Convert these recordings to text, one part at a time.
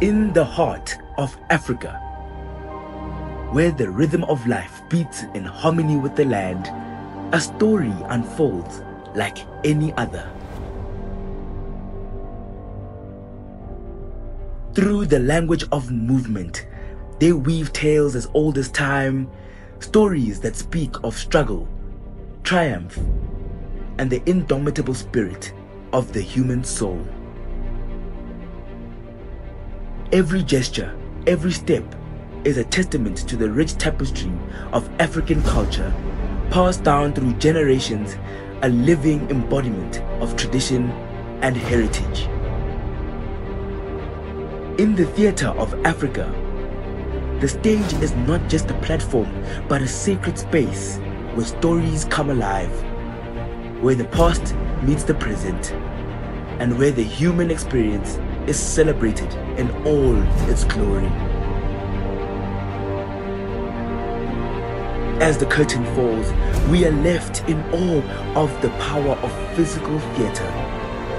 In the heart of Africa, where the rhythm of life beats in harmony with the land, a story unfolds like any other. Through the language of movement, they weave tales as old as time, stories that speak of struggle, triumph, and the indomitable spirit of the human soul. Every gesture, every step is a testament to the rich tapestry of African culture passed down through generations, a living embodiment of tradition and heritage. In the theater of Africa, the stage is not just a platform, but a sacred space where stories come alive, where the past meets the present, and where the human experience is celebrated in all its glory. As the curtain falls, we are left in awe of the power of physical theater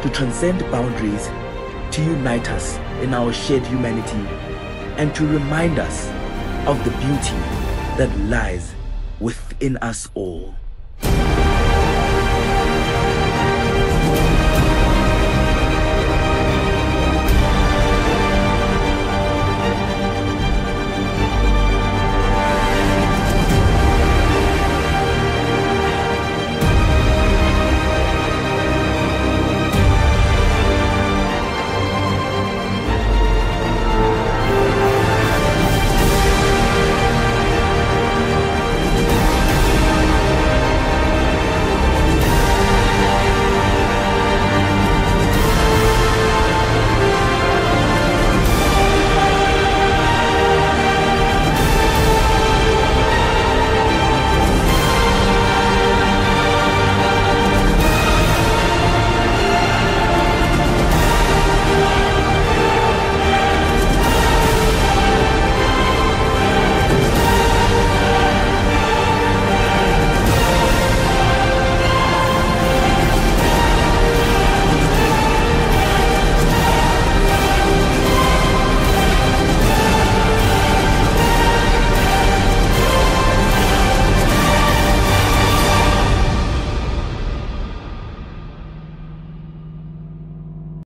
to transcend boundaries, to unite us in our shared humanity, and to remind us of the beauty that lies within us all.